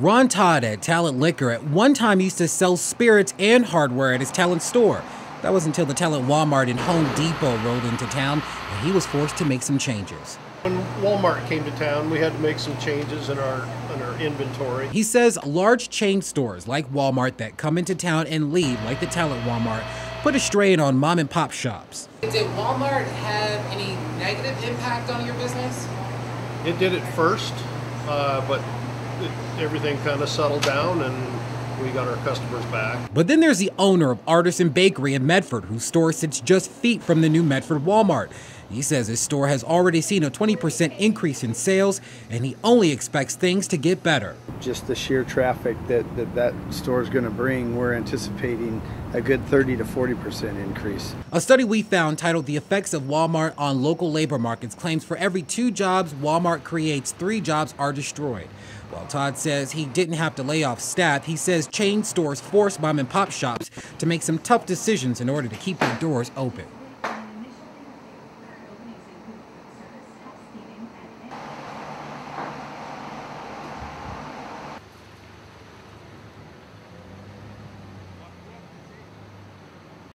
Ron Todd at Talent Liquor at one time used to sell spirits and hardware at his Talent store. That was until the Talent Walmart and Home Depot rolled into town, and he was forced to make some changes. When Walmart came to town, we had to make some changes in our in our inventory. He says large chain stores like Walmart that come into town and leave, like the Talent Walmart, put a strain on mom and pop shops. Did Walmart have any negative impact on your business? It did at first, uh, but everything kind of settled down and we got our customers back. But then there's the owner of Artisan Bakery in Medford, whose store sits just feet from the new Medford Walmart. He says his store has already seen a 20% increase in sales, and he only expects things to get better. Just the sheer traffic that that, that store is going to bring, we're anticipating a good 30 to 40% increase. A study we found titled The Effects of Walmart on Local Labor Markets claims for every two jobs Walmart creates, three jobs are destroyed. While Todd says he didn't have to lay off staff, he says chain stores force mom and pop shops to make some tough decisions in order to keep their doors open.